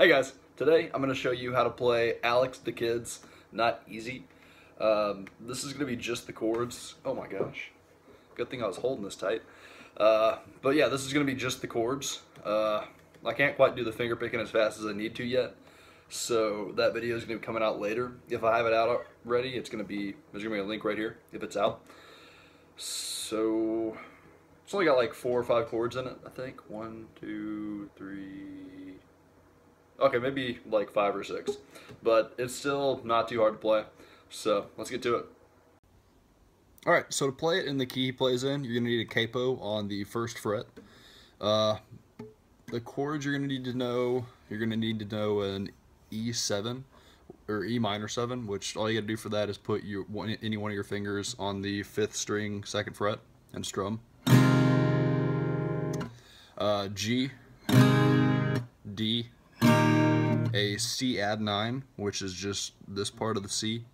Hey guys, today I'm going to show you how to play Alex Da Kid's Not Easy. Um, this is going to be just the chords. Oh my gosh. Good thing I was holding this tight. Uh, but yeah, this is going to be just the chords. Uh, I can't quite do the finger picking as fast as I need to yet. So that video is going to be coming out later. If I have it out already, it's going to be, there's going to be a link right here if it's out. So it's only got like four or five chords in it, I think. One, two, three. Okay, maybe like five or six. But it's still not too hard to play. So let's get to it. Alright, so to play it in the key he plays in, you're to need a capo on the first fret. Uh, the chords you're to need to know, you're to need to know an E7 or E minor 7, which all you got to do for that is put your one, any one of your fingers on the fifth string, second fret, and strum. Uh, G, D, a C add 9, which is just this part of the C,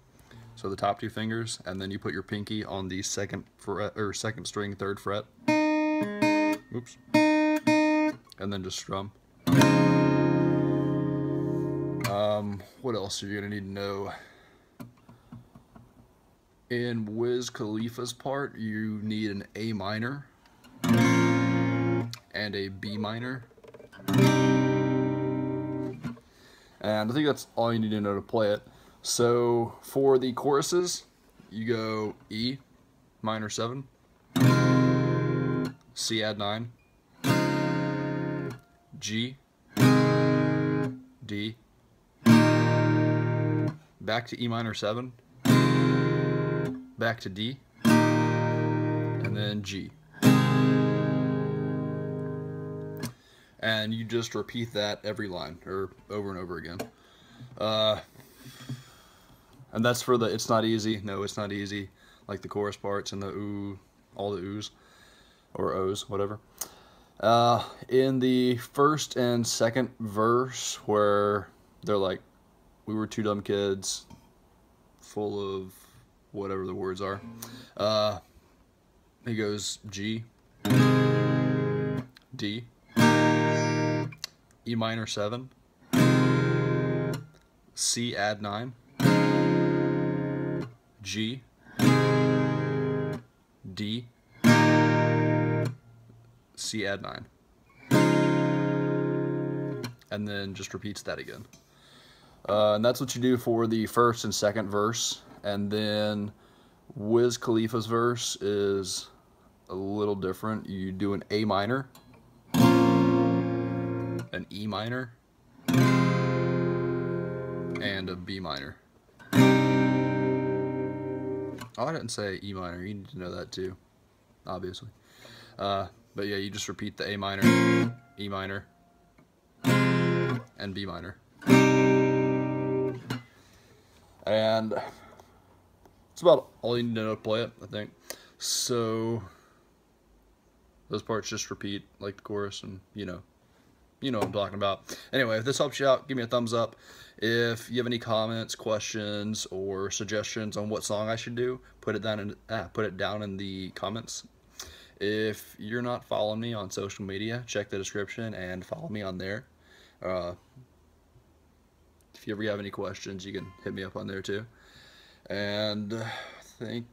so the top two fingers, and then you put your pinky on the second fret or second string, third fret. Oops. And then just strum. Um, what else are you gonna need to know? In Wiz Khalifa's part, you need an A minor and a B minor. And I think that's all you need to know to play it. So for the choruses, you go E minor 7, C add 9, G, D, back to E minor 7, back to D, and then G. And you just repeat that every line, or over and over again. Uh, and that's for the, it's not easy. No, it's not easy. Like the chorus parts and the ooh, all the oohs, or ohs, whatever. Uh, in the first and second verse, where they're like, we were two dumb kids, full of whatever the words are. Uh, he goes G, D, E minor 7, C add 9, G, D, C add 9. And then just repeats that again. Uh, and that's what you do for the first and second verse. And then Wiz Khalifa's verse is a little different. You do an A minor, an E minor, and a B minor. Oh, I didn't say E minor. You need to know that too, obviously. Uh, but yeah, you just repeat the A minor, E minor, and B minor. And it's about all you need to know to play it, I think. So those parts just repeat like the chorus and you know you know what I'm talking about. Anyway, if this helps you out, give me a thumbs up. If you have any comments, questions, or suggestions on what song I should do, put it down in ah, put it down in the comments. If you're not following me on social media, check the description and follow me on there. Uh, if you ever have any questions, you can hit me up on there too. And uh, I think